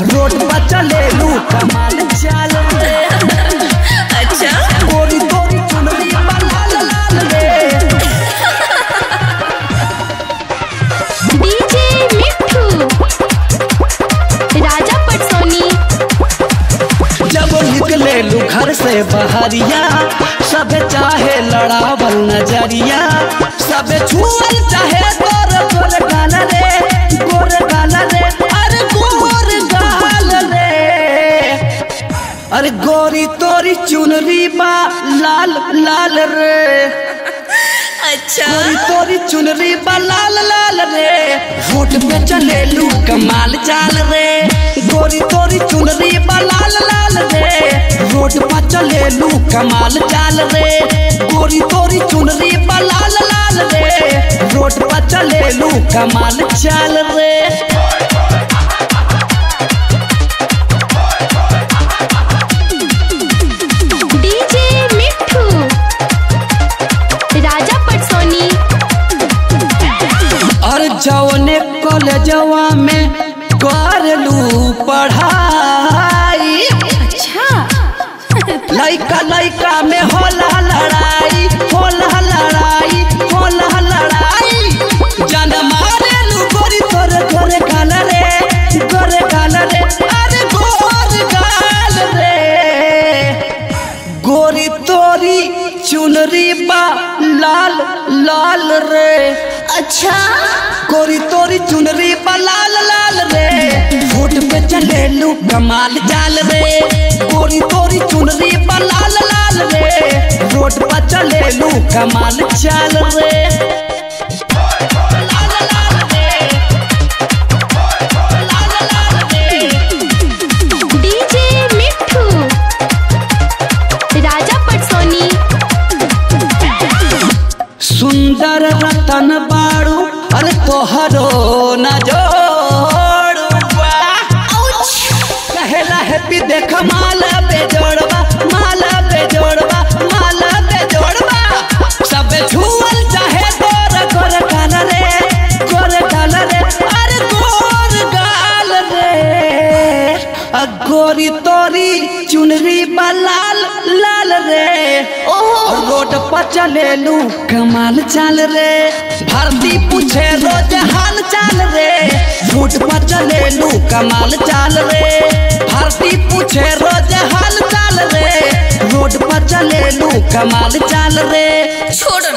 Road पर चले लू कमाल चाल रे। अच्छा। गोरी तोरी चुनरी पर लाल लाल रे। डीजे मिठू राजा पटसोनी। जब निकले लू घर से बहरिया सब चाहे लड़ावल नज़रिया सब छुअल चाहे गोर गोर गाल रे। तोरी चुनरी बा लाल लाल रे। अच्छा। तोरी चुनरी बा लाल लाल रे। रोड पे चले लू कमाल चाल रे। गोरी तोरी चुनरी बा लाल लाल रे। रोड पे चले लू कमाल चाल रे। गोरी तोरी चुनरी बा लाल लाल रे। रोड पे चले लू कमाल चाल रे। कॉलेजवा में कर लू पढ़ाई। अच्छा। लइका लइका में होला लड़ाई होला लड़ाई होला लड़ाई। जान मारे लू गोरी तोरे गोरे गाल रे गोरे गाल रे अरे गोर गाल रे। गोरी तोरी चुनरी बा लाल लाल रे। अच्छा। कोरी तोरी चुनरी लाल लाल रे। फुट पे चले लू कमाल जाल रे। कोरी तोरी चुनरी लाल लाल रे। रोड पर चले लू कमाल चाल रे। रतन बाड़ू अरे तोहरो न कहला हैप्पी देख माल माल जोड़बा माल पे सब छुअल चाहे गोर गोर गाल रे गोर गाल रे अरे गोर गाल रे। गोरी तोरी चुनरी बा लाल लाल रे। ओहो रोड पर चले लू कमाल चाल रे। भर्ती पूछे रोज हाल चाल रे। रोड पर चले लू कमाल चाल रे। भर्ती पूछे रोज हाल चाल रे। रोड पर चले लू कमाल चाल रे। छोड़ो